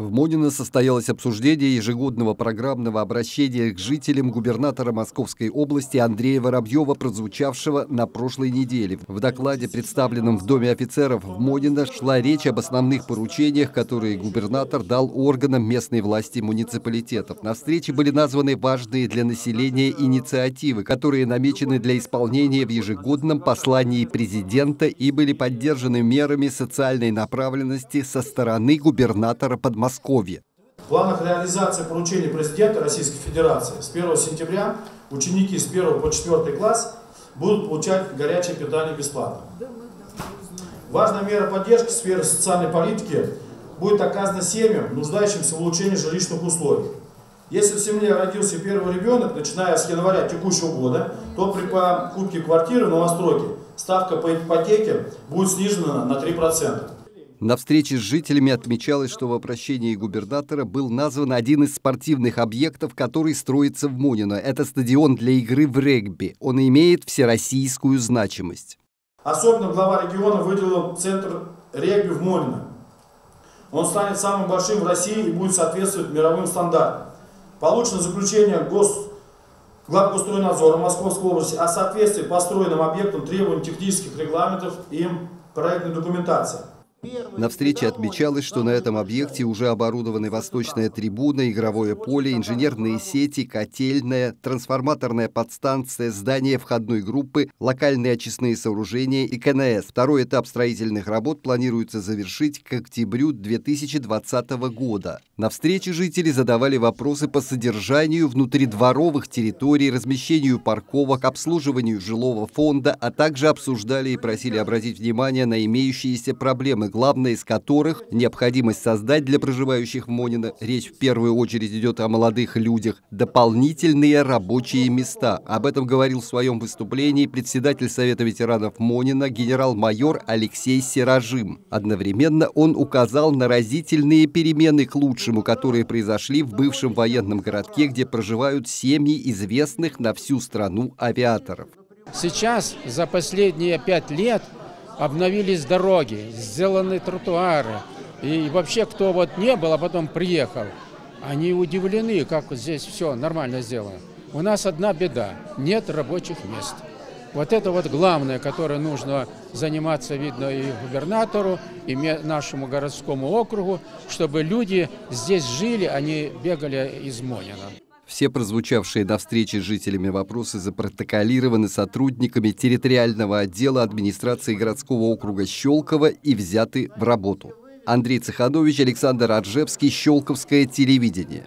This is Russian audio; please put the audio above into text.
В Монино состоялось обсуждение ежегодного программного обращения к жителям губернатора Московской области Андрея Воробьева, прозвучавшего на прошлой неделе. В докладе, представленном в Доме офицеров в Монино, шла речь об основных поручениях, которые губернатор дал органам местной власти муниципалитетов. На встрече были названы важные для населения инициативы, которые намечены для исполнения в ежегодном послании президента и были поддержаны мерами социальной направленности со стороны губернатора Подмосковья. Подмосковье. В планах реализации поручений президента Российской Федерации с 1 сентября ученики с 1 по 4 класс будут получать горячее питание бесплатно. Важная мера поддержки в сфере социальной политики будет оказана семьям, нуждающимся в улучшении жилищных условий. Если в семье родился первый ребенок, начиная с января текущего года, то при покупке квартиры в новостройке ставка по ипотеке будет снижена на 3%. На встрече с жителями отмечалось, что в обращении губернатора был назван один из спортивных объектов, который строится в Монино. Это стадион для игры в регби. Он имеет всероссийскую значимость. Особенно глава региона выделил центр регби в Монино. Он станет самым большим в России и будет соответствовать мировым стандартам. Получено заключение Гос... Главгостройнадзора Московской области о соответствии построенным объектам требований технических регламентов и проектной документации. На встрече отмечалось, что на этом объекте уже оборудованы восточная трибуна, игровое поле, инженерные сети, котельная, трансформаторная подстанция, здание входной группы, локальные очистные сооружения и КНС. Второй этап строительных работ планируется завершить к октябрю 2020 года. На встрече жители задавали вопросы по содержанию внутридворовых территорий, размещению парковок, обслуживанию жилого фонда, а также обсуждали и просили обратить внимание на имеющиеся проблемы главная из которых – необходимость создать для проживающих в Монино, речь в первую очередь идет о молодых людях, дополнительные рабочие места. Об этом говорил в своем выступлении председатель Совета ветеранов Монина генерал-майор Алексей Сиражим. Одновременно он указал на разительные перемены к лучшему, которые произошли в бывшем военном городке, где проживают семьи известных на всю страну авиаторов. Сейчас за последние пять лет – обновились дороги, сделаны тротуары. И вообще, кто вот не был, а потом приехал, они удивлены, как здесь все нормально сделано. У нас одна беда – нет рабочих мест. Вот это вот главное, которое нужно заниматься, видно, и губернатору, и нашему городскому округу, чтобы люди здесь жили, а не бегали из Монина. Все прозвучавшие на встрече с жителями вопросы запротоколированы сотрудниками территориального отдела администрации городского округа Щелково и взяты в работу. Андрей Цеханович, Александр Аджевский, Щелковское телевидение.